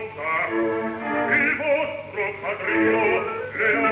volontà il vostro padrino le